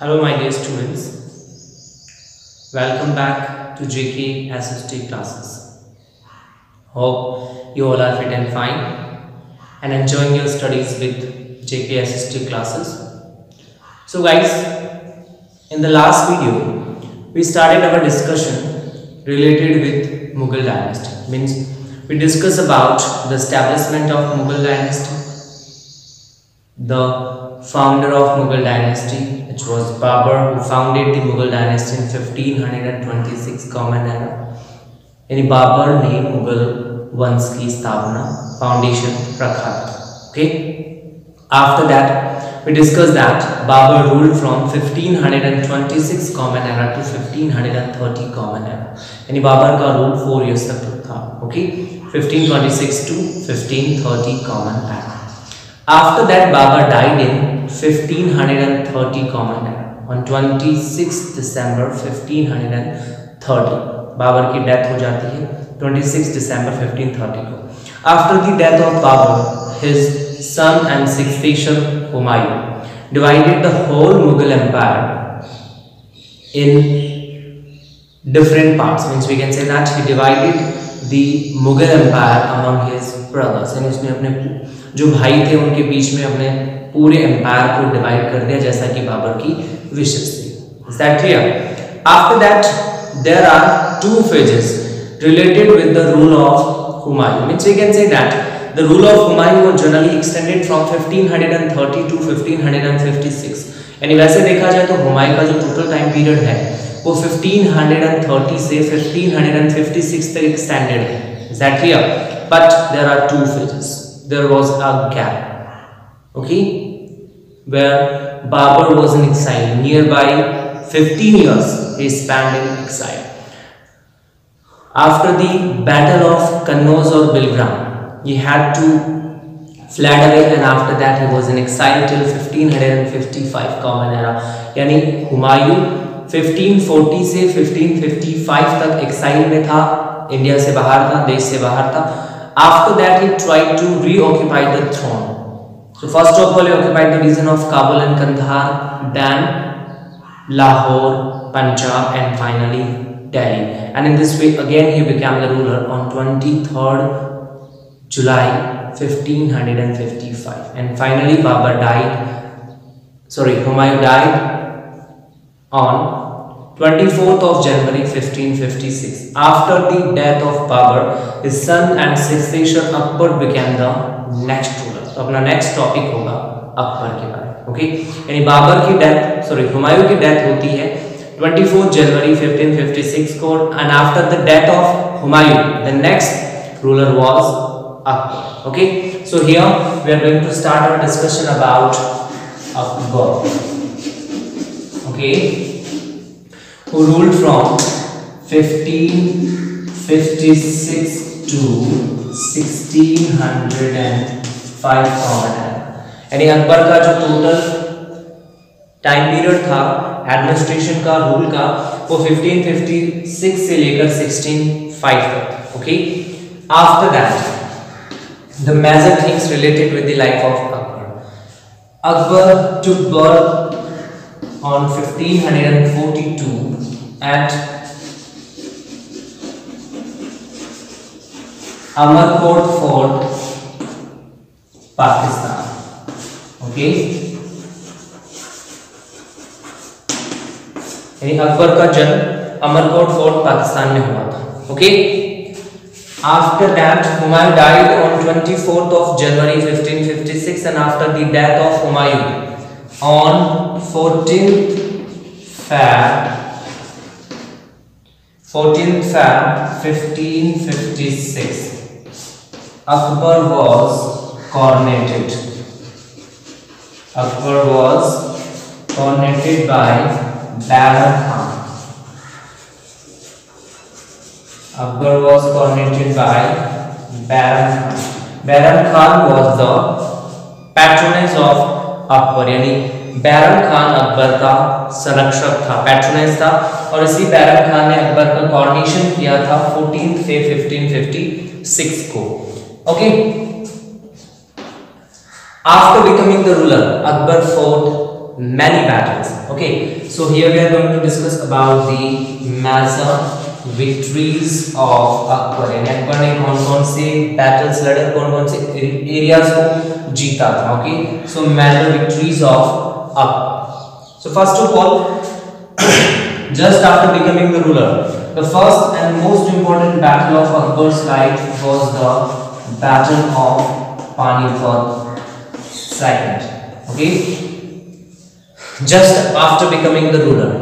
Hello, my dear students. Welcome back to JK SST classes. Hope you all are fit and fine and enjoying your studies with JK SST classes. So, guys, in the last video, we started our discussion related with Mughal dynasty. Means we discuss about the establishment of Mughal dynasty, the founder of Mughal dynasty, which was Babur, who founded the Mughal dynasty in 1526 Common Era. यानी बाबर ने मुगल वंश की स्थापना foundation रखा okay after that we discussed that Babur ruled from 1526 common era to 1530 common era यानी बाबर का rule four years तक था okay 1526 to 1530 common era after that Babur died in 1530 common era on 26 December 1530 Babur की death हो जाती है 26 दिसंबर 1530 को after the death of Babur his son and successor Humayun divided the whole Mughal empire in different parts means we can say that he divided Mughal empire among his brothers and उसने अपने जो भाई थे, उनके बीच में अपने पूरे empire को डिवाइड कर दिया, जैसा कि बाबर की विशेष थी। That clear after that there are two phases related with the rule of Humayun means you can say that the rule of Humayun was generally extended from 1530 to 1556 यानी वैसे देखा जाए तो हुमायूं का जो टोटल टाइम पीरियड है वो 1530 से 1556 तक एक्सटेंडेड है is that clear but there are two phases there was a gap okay where Babur was in exile nearby 15 years he spent in exile. After the battle of Kannauj or Bilgram, he had to fled away and after that he was in exile till 1555 common era. यानी हुमायूं 1540 से 1555 तक exile में था India से बाहर था, देश से बाहर था। After that he tried to reoccupy the throne first of all he the region of Kabul and Kandahar then Lahore Punjab and finally Delhi and in this way again he became the ruler on 23rd July 1555 and finally Babur died sorry Humayun died on 24th of January 1556. After the death of Babur, his son and successor Akbar became the next ruler. तो अपना next topic होगा अकबर के बारे में okay यानी बाबर की death sorry Humayun की death होती है 24 जनवरी 1556 को and after the death of Humayun the next ruler was Akbar okay so here we are going to start our discussion about Akbar okay who ruled from 1556 to 1605 common era यानी अकबर का जो total time period था administration का rule का, वो 1556 से लेकर 1605 तक okay after that the major things related with the life of Akbar Akbar took birth on 1542 at Amarkot Fort Pakistan okay Akbar का जन्म अमरकोट फोर्ट पाकिस्तान में हुआ था okay after that Humayun died on 24th of January 1556 and after the death of Humayun on 14th Feb 14th Feb 1556 Akbar was coronated Akbar was coronated by Bairam Khan. Akbar was coronated by Bairam Khan. Bairam Khan was the patroness of Akbar यानी बैरन खान अकबर का संरक्षक था पैट्रोनेस था और इसी बैरन खान ने अकबर का coronation किया था 14th फे 1556 को okay After becoming the ruler, Akbar fought many battles. Okay, so here we are going to discuss about the major victories of Akbar. यानी अकबर ने कौन कौन से battles लड़े कौन कौन से areas को जीता था Okay, so major victories of Akbar. So first of all, just after becoming the ruler, the first and most important battle of Akbar's life was the Battle of Panipat second. Okay, just after becoming the ruler.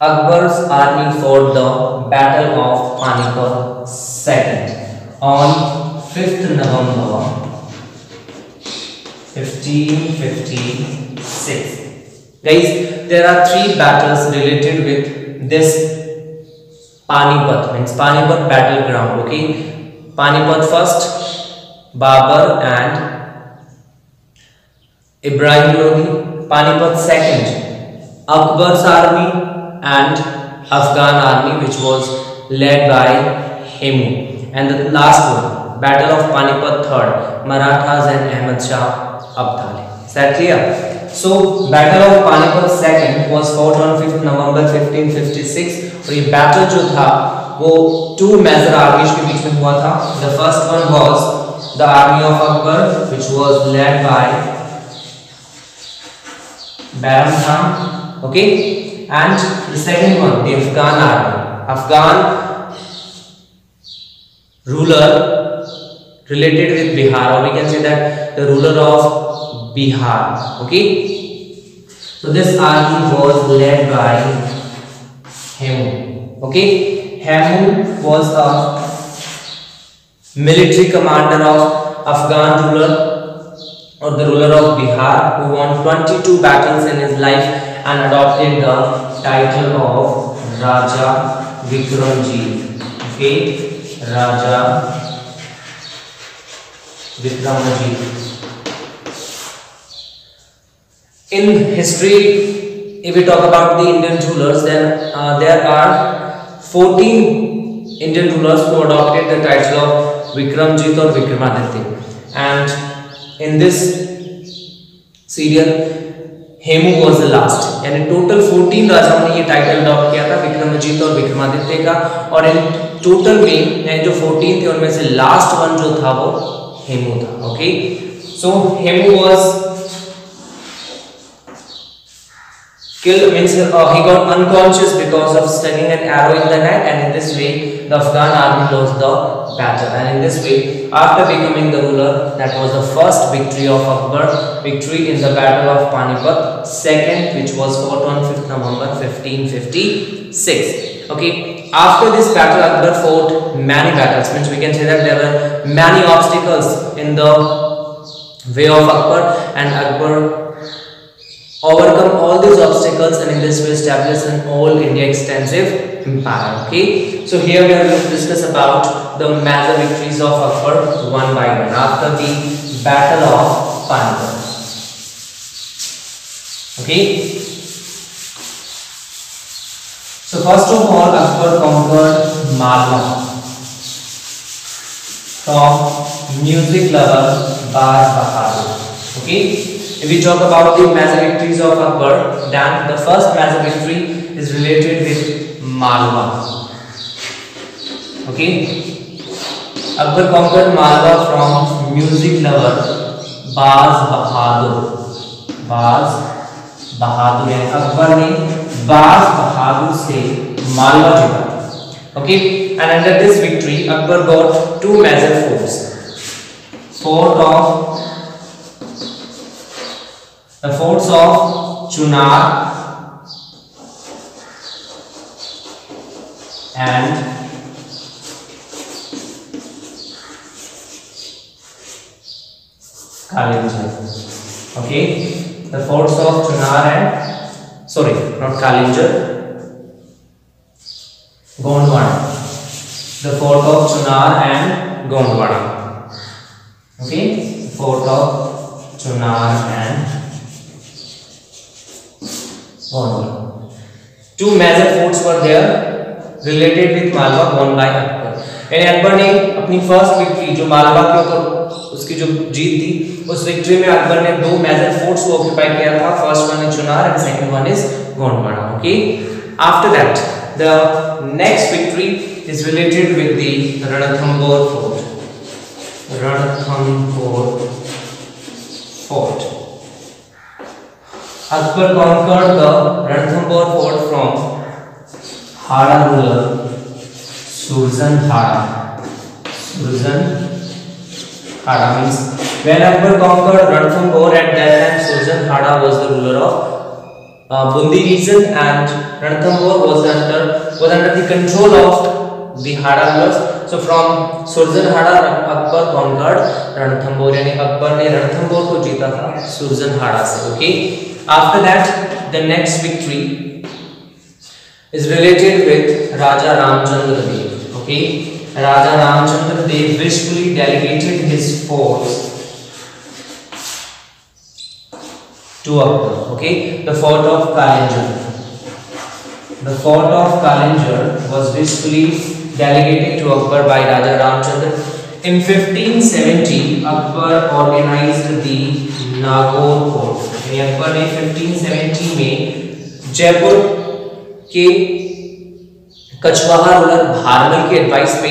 Akbar's army fought the Battle of Panipat second on 5th November 1556. Guys, there are three battles related with this Panipat, means Panipat battleground. Okay, Panipat first, Babur and Ibrahim Lodi. Panipat second, Akbar's army and Afghan army which was led by Hemu. And the last one, Battle of Panipat third, Marathas and Ahmad Shah अब ताले set clear so battle of Panipat second was fought on 5 November 1556 और ये battle जो था, वो to major आर्मीज के बीच में हुआ था। The first one was the army of Akbar which was led by Bairam Khan okay and the second one the Afghan army Afghan ruler related with Bihar और we can say that the ruler of Bihar. Okay, so this army was led by Hemu. Okay, Hemu was a military commander of Afghan ruler or the ruler of Bihar who won 22 battles in his life and adopted the title of Raja Vikramjit. Okay, Raja Vikramjit in history if you talk about the Indian rulers then there are 14 Indian rulers who adopted the title of Vikramjit और Vikramaditya and in this serial Hemu was the last यानी total 14 राजाओं ने ये title adopt किया था विक्रमजीत और विक्रमादित्य का और इन टोटल में जो 14 थे उनमें से लास्ट वन जो था वो Hemu tha. Okay. So Hemu was killed means uh, he got unconscious because of stunning an arrow in the neck and in this way the Afghan army lost the battle and in this way after becoming the ruler that was the first victory of Akbar victory in the battle of Panipat second which was fought on 5th November 1556 okay after this battle Akbar fought many battles means we can say that there were many obstacles in the way of Akbar and Akbar overcome all these obstacles and in this way establish an all India extensive empire. Okay, so here we are going to discuss about the major victories of Akbar one by one after the Battle of Panipat. Okay. So first of all, Akbar conquered Malwa from music lover Baz Bahadur. Okay. If we talk about the major victories of Akbar, then the first major victory is related with Malwa. Okay, Akbar conquered Malwa from music lover Baz Bahadur. Baz Bahadur Akbar ने बास बहादुर से मालवा जीता okay and under this victory Akbar got two major forts fort of the forts of Chunar and okay the sorry, not Kalinjar, Gondwana. The fort of Chunar and Gondwana. Okay, fort of Chunar and Gondwana. Two major forts were there related with Malwa won by Akbar. यानी अकबर ने अपनी first victory जो मालवा के ऊपर उसकी जो जीत थी, उस विक्ट्री में अकबर ने दो मेजर फोर्ट्स को ऑक्यूपाई किया था। First one is Chunar and second one is Gondwana okay after that the next victory is related with the Ranthambore fort Ranthambore fort Akbar conquered the Ranthambore fort from Hara ruler Surzan Hara. Surzan Hara means when Akbar conquered Ranthambore at that time Surzan Hara was the ruler of uh, Bundi region and Ranthambore was under was under the control of the Hara rulers. So from Surzan Hara Akbar conquered Ranthambore यानी अकबर ने रणथंबोर को जीता था सुरजन हाड़ा से okay? After that, the next victory is related with Raja Ramchandra Dev. Okay, Raja Ramchandra Dev wishfully delegated his force to Akbar. Okay, the fort of Kalinjar. The fort of Kalinjar was wishfully delegated to Akbar by Raja Ramchandra. In 1570, Akbar organized the Nagore Court. Akbar ने 1570 में जयपुर के Kachhwaha ruler Bharmal के advice पे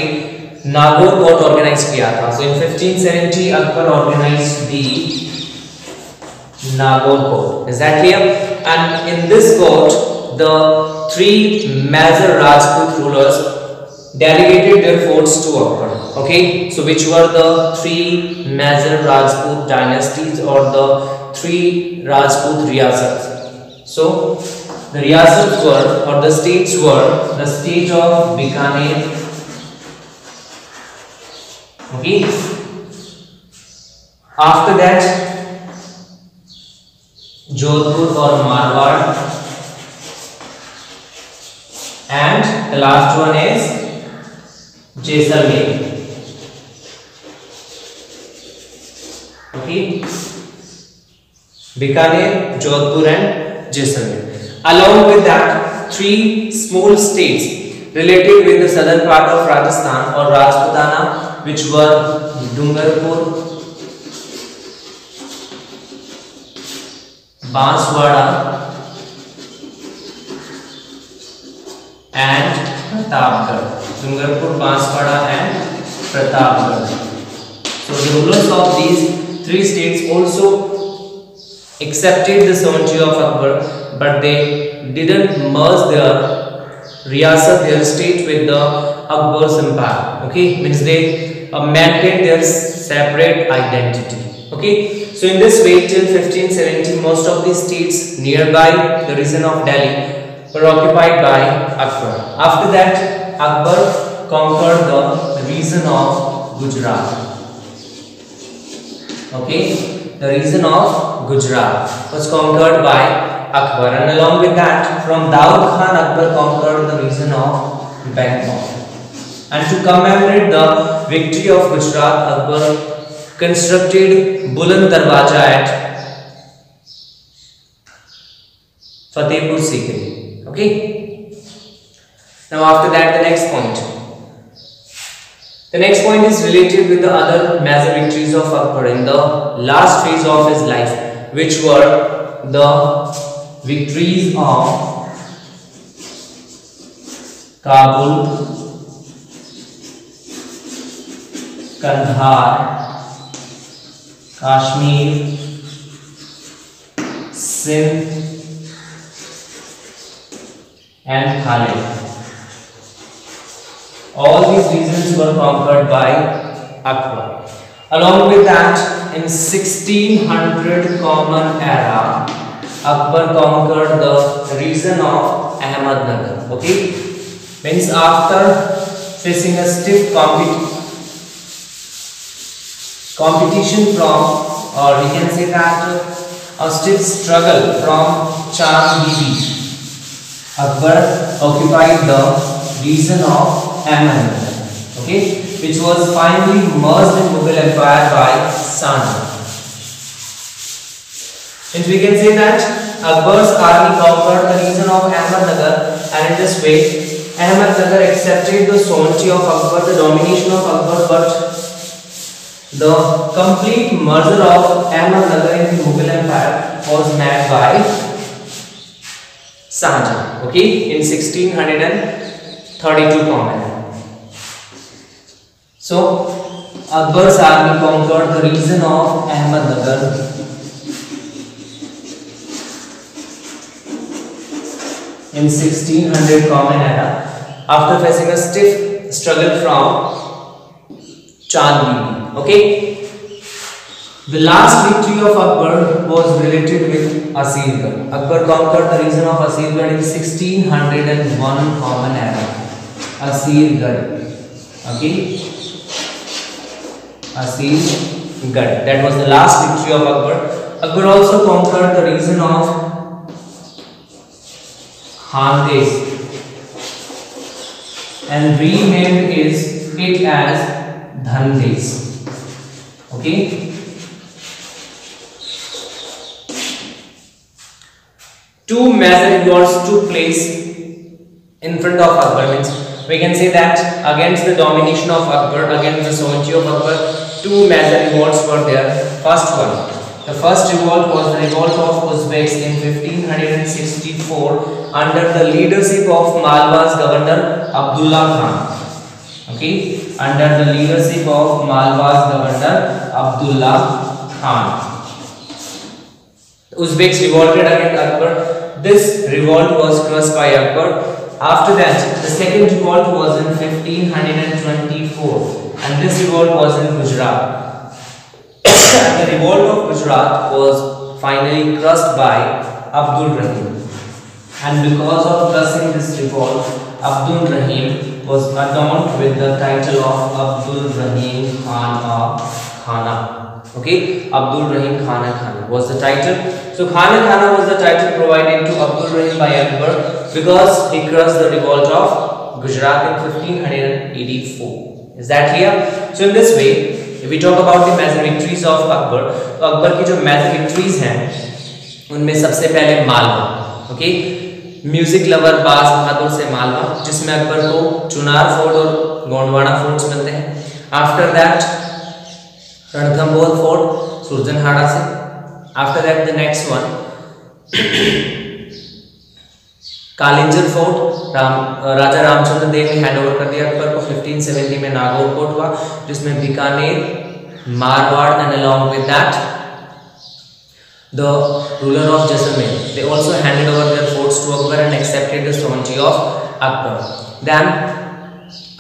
Nagaur court organise किया था so in 1570 Akbar organized the Nagaur court is that clear and in this court the three major Rajput rulers delegated their forts to Akbar. Okay, so which were the three major Rajput dynasties or the three Rajput riyasats. So the riyasats were or the states were the state of Bikaner. Okay. After that, Jodhpur or Marwar, and the last one is Jaisalmer. Okay. Bikaner, Jodhpur and Jaisalmer. Along with that, three small states related with the southern part of Rajasthan or Rajputana which were Dungarpur, Banswara and Pratapgarh. Dungarpur, Banswara and Pratapgarh. So the rulers of these three states also accepted the sovereignty of Akbar but they didn't merge their riyasat, their state with the Akbar's empire. Okay, means they uh, maintained their separate identity. Okay, so in this way till 1570 most of the states nearby the region of Delhi were occupied by Akbar. After that Akbar conquered the region of Gujarat. Okay, the region of Gujarat was conquered by Akbar and along with that from Daud Khan Akbar conquered the region of Bengal. And to commemorate the victory of Gujarat Akbar constructed Buland Darwaja at Fatehpur Sikri. Okay. Now after that the next point. The next point is related with the other major victories of Akbar in the last phase of his life, which were the victories of Kabul, Kandahar, Kashmir, Sindh and Khalid. All these regions were conquered by Akbar. Along with that, in 1600 Common Era, Akbar conquered the region of Ahmednagar. Okay, means after facing a stiff compet competition from, or we can say that a stiff struggle from Chand Bibi, Akbar occupied the region of Ahmednagar, okay, which was finally merged in Mughal Empire by Sanja. And we can say that Akbar's army conquered the region of Ahmednagar and in this way Ahmednagar accepted the sovereignty of Akbar, the domination of Akbar, but the complete merger of Ahmednagar in the Mughal Empire was made by Shahjahan, okay, in 1632 common. So, Akbar's army conquered the region of Ahmednagar in 1600 Common Era after facing a stiff struggle from Chandni. Okay. The last victory of Akbar was related with Asirgarh. Akbar conquered the region of Asirgarh in 1601 Common Era. Asirgarh. Okay. Asirgarh. That was the last victory of Akbar. Akbar also conquered the region of Khandesh and renamed is it as Dhandesh. Okay. Two major wars took place in front of Akbar. Means we can say that against the domination of Akbar, against the sovereignty of Akbar, two major revolts were there. First one, the first revolt was the revolt of Uzbeks in 1564 under the leadership of Malwa's governor Abdullah Khan. Okay, under the leadership of Malwa's governor Abdullah Khan. Uzbeks revolted against Akbar. This revolt was crushed by Akbar. After that, the second revolt was in 1524 and this revolt was in Gujarat the revolt of Gujarat was finally crushed by Abdul Rahim. And because of crushing this revolt, Abdul Rahim was adorned with the title of Abdul Rahim Khan Khana. Okay, Abdul Rahim Khana Khana was the title. So Khana Khana was the title provided to Abdul Rahim by Akbar because he crushed the revolt of Gujarat in 1584. Is that clear? So in this way, we talk about the major victories of Akbar, तो अकबर की जो major victories हैं उनमें सबसे पहले Malwa okay music lover बास बहादुर से मालवा जिसमें अकबर को चुनार फोर्ट और गोंडवाना फोर्ट्स मिलते हैं। After that Ranthambore fort Surjan Hada से। After that the next one Kalinjar fort, Ram Raja Ramchandra Dev ने हैंड ओवर कर दिया। अकबर को 1570 में नागौर फोर्ट हुआ, जिसमें Bikaner, Marwar and along with that the ruler of Jaisalmer they also handed over their forts to Akbar and accepted the of Akbar then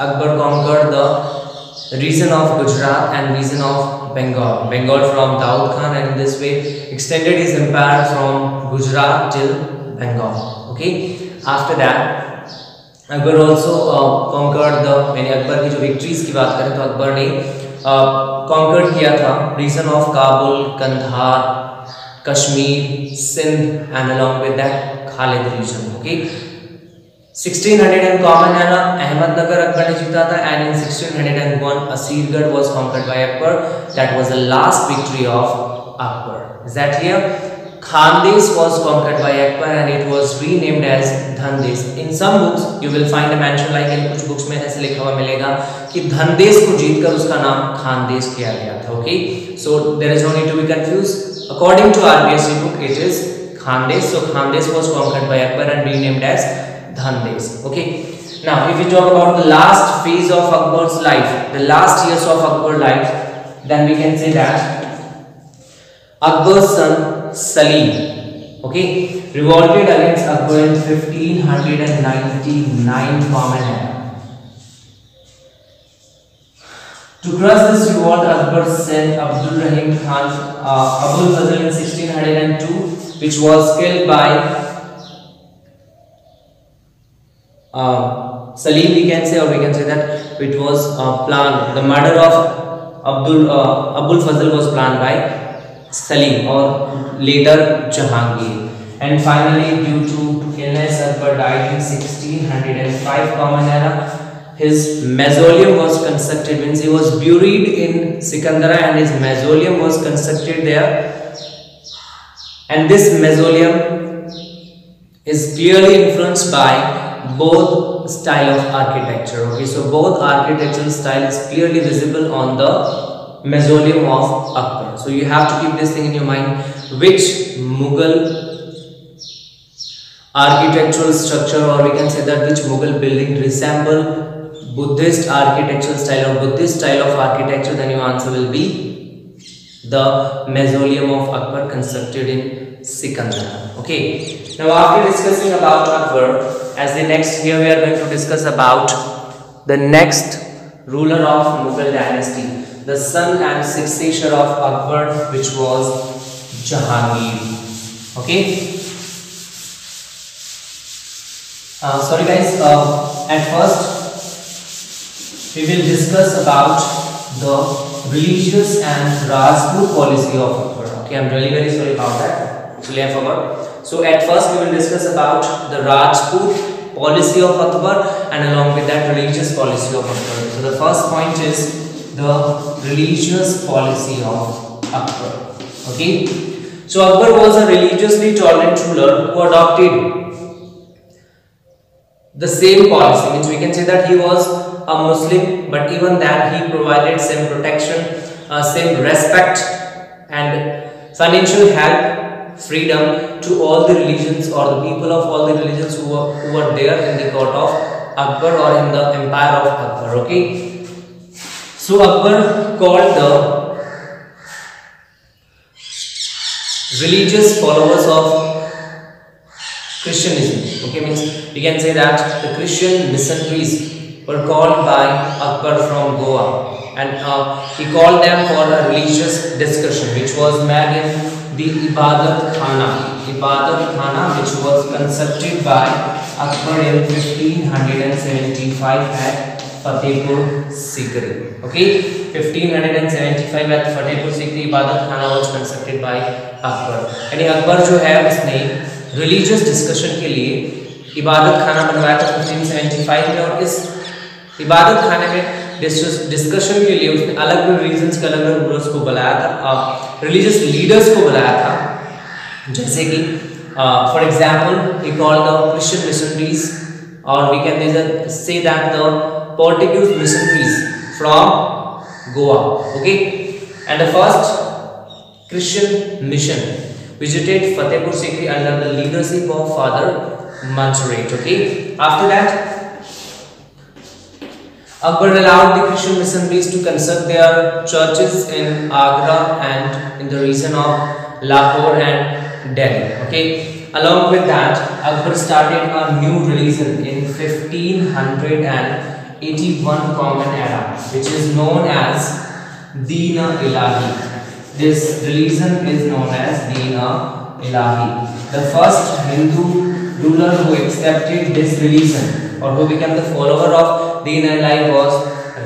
Akbar conquer the region of Gujarat and region of Bengal Bengal from Daud Khan and this way extended is empire from Gujarat till Bengal okay? After that Akbar also conquered the मैंने अकबर की जो victories की बात करें तो अकबर ने conquered uh, किया था region of Kabul Kandahar Kashmir Sindh and along with that Khalid region okay 1600 and common era ahmednagar akbar ne जीता था and in 1601 asirgarh was conquered by akbar that was the last victory of akbar is that clear Khandesh was conquered by Akbar and it was renamed as Dhandesh. In some books you will find a mention like in कुछ books में ऐसे लिखा हुआ मिलेगा कि धनदेश को जीतकर उसका नाम खानदेश किया गया था okay so there is no need to be confused according to RBSC book it is Khandesh so Khandesh was conquered by Akbar and renamed as Dhandesh okay now if we talk about the last phase of Akbar's life the last years of Akbar's life then we can say that Akbar's son Salim. Okay? Revolted against Akbar in 1599 common to crush this revolt Akbar sent Abdul Rahim Khan uh, Abul Fazl in 1602 which was killed by uh, Salim we can say or we can say that it was uh, planned. The murder of Abdul uh, Abul Fazl was planned by Salim or later Jahangir. And finally, due to illness, Akbar died in 1605 Common Era. His mausoleum was constructed, means he was buried in Sikandara and his mausoleum was constructed there. And this mausoleum is clearly influenced by both style of architecture okay so both architectural style is clearly visible on the mausoleum of akbar. So you have to keep this thing in your mind. Which mughal architectural structure or we can say that which mughal building resemble buddhist architectural style or buddhist style of architecture then your answer will be the mausoleum of akbar constructed in sikandar. Okay. Now after discussing about akbar as the next here we are going to discuss about the next ruler of mughal dynasty the son and successor of akbar which was jahangir okay uh, sorry guys uh, at first we will discuss about the religious and Rajput policy of Akbar. Okay, I'm really very sorry about that. Actually, I forgot. So at first we will discuss about the Rajput policy of Akbar and along with that religious policy of Akbar. So the first point is the religious policy of Akbar. Okay. So Akbar was a religiously tolerant ruler who adopted the same policy means we can say that he was a Muslim but even that he provided same protection uh, same respect and financial help freedom to all the religions or the people of all the religions who were, who were there in the court of Akbar or in the empire of Akbar okay so Akbar called the religious followers of Christianism. Okay, means we can say that the Christian missionaries were called by Akbar from Goa and uh, he called them for a religious discussion which was made in the Ibadat Khana. Ibadat Khana which was constructed by Akbar in 1575 at Fatehpur Sikri. Okay, 1575 at Fatehpur Sikri Ibadat Khana was constructed by Akbar. यानी अकबर जो है उसने religious discussion के लिए इबादत खाना बनवाया था 1575 में और इस इबादत खाने में डिस्कशन के लिए उसने अलग अलग रीजन्स के अलग अलग रूलर्स को बुलाया था रिलीजियस लीडर्स को बुलाया था जैसे कि for example he called the Christian missionaries और we can say that the Portuguese missionaries from Goa. Okay, and the first Christian mission visited Fatehpur Sikri under the leadership of Father Monserrate. Okay, after that. Akbar allowed the Christian missionaries to construct their churches in Agra and in the region of Lahore and Delhi. Okay, Along with that, Akbar started a new religion in 1500 and 1581 Common Era, which is known as Din-i-Ilahi. This religion is known as Din-i-Ilahi. The first Hindu ruler who accepted this religion or who became the follower of Dina Ilahi was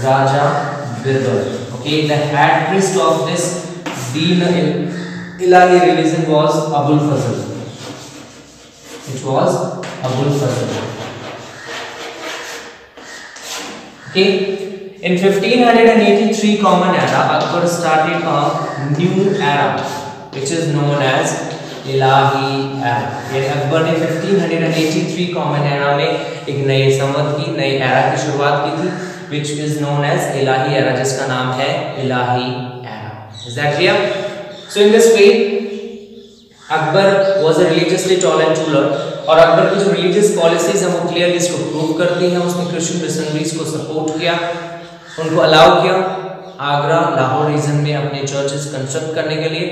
Raja Birbal. Okay, the head priest of this Dina Ilahi religion was Abul Fazl. It was Abul Fazl. Okay, in 1583 Common Era, Akbar started a new era which is known as Ilahi era. यानी अकबर ने 1583 common era में एक नए संवत की नई era की शुरुआत की थी which is known as Ilahi era जिसका नाम है इलाही era. Is that clear? So in this way, Akbar was a religiously tolerant ruler और अकबर की जो रिलीजियस पॉलिसीज़ हैं, वो क्लियरली इसको प्रूव करती हैं। उसने क्रिश्चियन मिशनरीज को सपोर्ट किया, उनको अलाउ किया आगरा, लाहौर रीजन में अपने चर्चेस कंस्ट्रक्ट करने के लिए।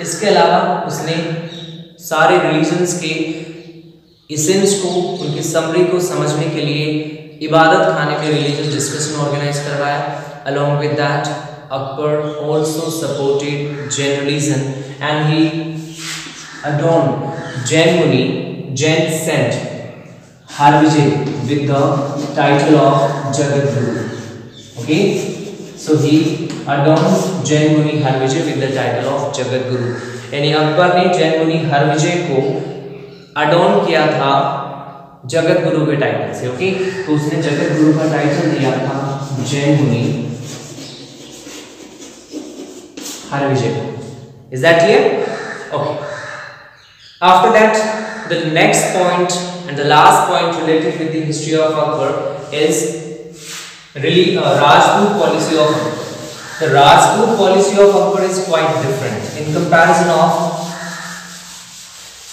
इसके अलावा उसने सारे रिलीजन्स के इसेंस को, उनकी समरी को समझने के लिए इबादत खाने में रिलीजियस डिस्कशन ऑर्गेनाइज करवाया। Along with that, Akbar also supported Jain religion and he adorned Jain saint Har Vijay with the title of Jagat Guru okay so he adorns Jain muni Har Vijay with the title of Jagat Guru यानी अकबर ने जैन मुनि हर विजय को अडॉन किया था जगत गुरु के title से okay तो उसने जगत गुरु का टाइटल दिया था जैन मुनि हर विजय को is that clear okay after that the next point And the last point related with the history of Akbar is really uh, Rajput policy of Akbar. The Rajput policy of Akbar is quite different in comparison of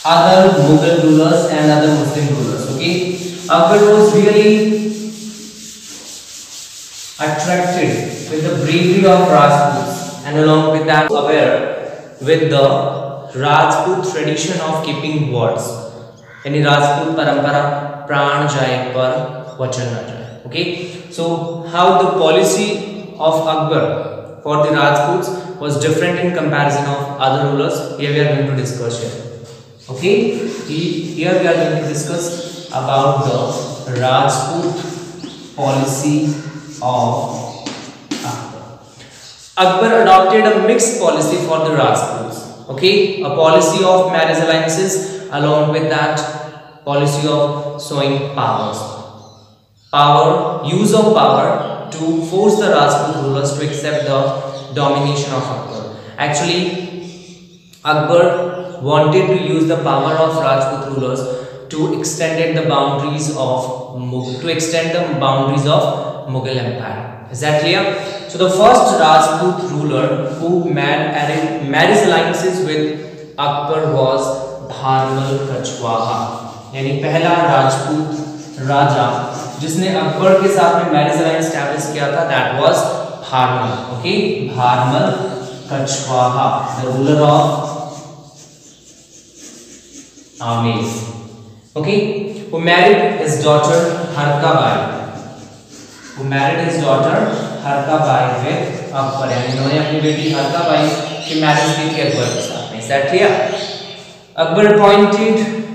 other Mughal rulers and other Muslim rulers. Okay, Akbar was really attracted with the bravery of Rajputs and along with that aware with the Rajput tradition of keeping words. એની રાજપૂત પરંપરા પ્રાણ જાય પર વચન ન જાય okay so how the policy of for the Rajputs was different in comparison of other rulers. Here we are going to discuss here. Okay, here we are going to discuss about the Rajput policy of Akbar. Akbar adopted a mixed policy for the Rajputs. Okay, a policy of marriage alliances along with that policy of showing powers. Power, use of power to force the Rajput rulers to accept the domination of Akbar. Actually, Akbar wanted to use the power of Rajput rulers to extend the boundaries of to extend the boundaries of Mughal Empire. Is that clear? So the first Rajput ruler who made marriage alliances with Akbar was Bharmal Kachwaha यानी पहला राजपूत राजा जिसने अकबर के साथ में marriage alliance establish किया था that was Bharmal okay Bharmal Kachwaha the ruler of Amer okay who married his daughter Harkabai, who married his daughter Bai with Akbar यानी इन्होंने अपनी बेटी बाई की मैरिज की थी अकबर के साथ में दैट क्लियर अकबर अपॉइंटेड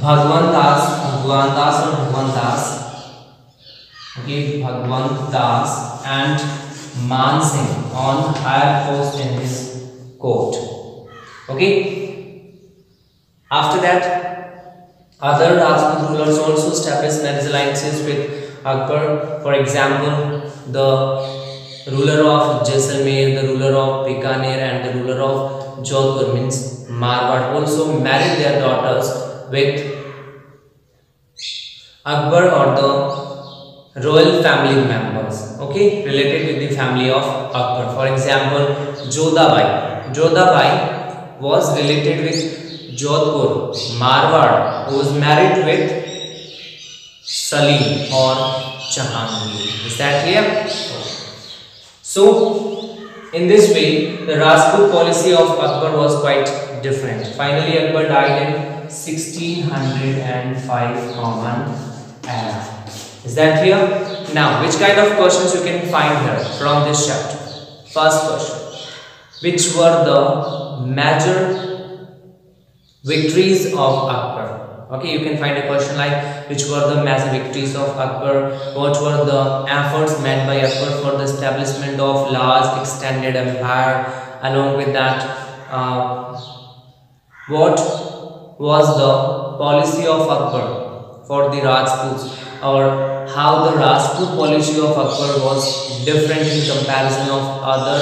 भगवान दास भगवान दास और भगवान दास ओके भगवान दास एंड मान Singh on higher post in his court okay after that other Rajput rulers also established marriage alliances with Akbar, for example, the ruler of Jaisalmer, the ruler of Bikaner and the ruler of Jodhpur means Marwar also married their daughters with Akbar or the royal family members, okay, related with the family of Akbar. For example, Jodhabai. Jodhabai was related with Jodhpur, Marwar, who was married with Salim or Jahangir. Is that clear? So, in this way, the Rajput policy of Akbar was quite different. Finally, Akbar died in 1605 Common. Is that clear? Now, which kind of questions you can find here from this chapter? First question. Which were the major victories of Akbar? okay you can find a question like which were the massive victories of Akbar what were the efforts made by Akbar for the establishment of large extended empire along with that uh, what was the policy of Akbar for the Rajputs or how the Rajput policy of Akbar was different in comparison of other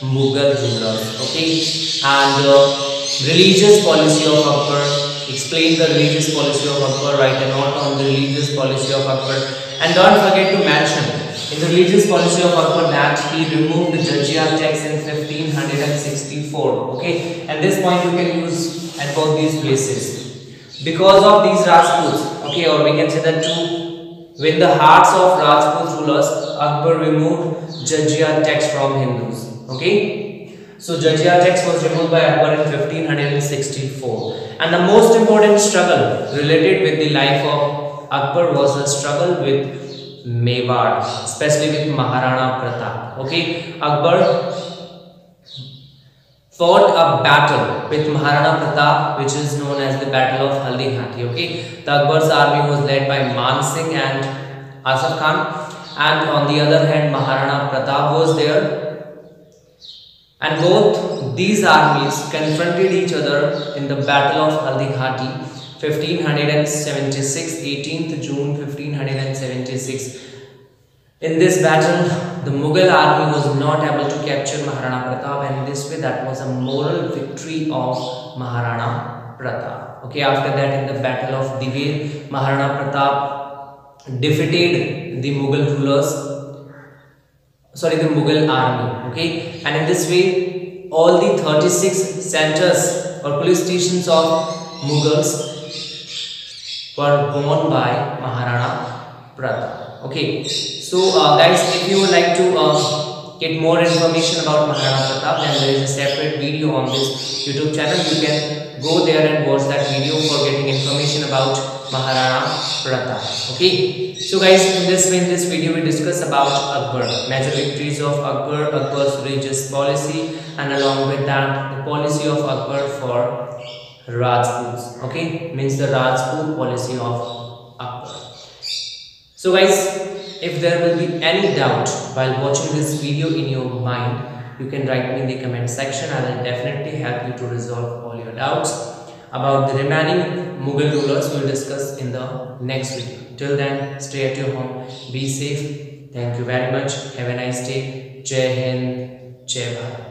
Mughal rulers okay? And uh, religious policy of Akbar explain the religious policy of Akbar, write a note on the religious policy of Akbar. And don't forget to mention in the religious policy of Akbar that he removed the Jizya tax in 1564 okay? And this point you can use at both these places. Because of these Rajputs okay or we can say that to win the hearts of Rajput rulers Akbar removed Jizya tax from Hindus okay? So Jizya tax was removed by Akbar in 1564 and the most important struggle related with the life of Akbar was a struggle with Mewar especially with Maharana Pratap okay Akbar fought a battle with Maharana Pratap which is known as the battle of Haldi Ghati okay the Akbar's army was led by Man Singh and Asaf Khan and on the other hand Maharana Pratap was there and both these armies confronted each other in the Battle of Haldi Ghati 1576 18th June 1576 in this battle the Mughal army was not able to capture Maharana Pratap and in this way that was a moral victory of Maharana Pratap Okay, after that in the battle of Dewair, Maharana Pratap defeated the Mughal rulers, sorry, the Mughal army. Okay, and in this way, all the 36 centers or police stations of Mughals were won by Maharana Pratap. Okay, so uh, guys, if you would like to uh, get more information about Maharana Pratap, then there is a separate video on this YouTube channel. You can go there and watch that video for getting information about Maharana Pratap. Okay. So guys, in this in this video we discuss about Akbar, major victories of Akbar, Akbar's religious policy, and along with that the policy of Akbar for Rajputs. Okay, means the Rajput policy of Akbar. So guys, if there will be any doubt while watching this video in your mind, you can write me in the comment section. I will definitely help you to resolve all your doubts. About the remaining Mughal rulers, we will discuss in the next video. Till then, stay at your home, be safe. Thank you very much. Have a nice day. Jai Hind, Jai Bharat.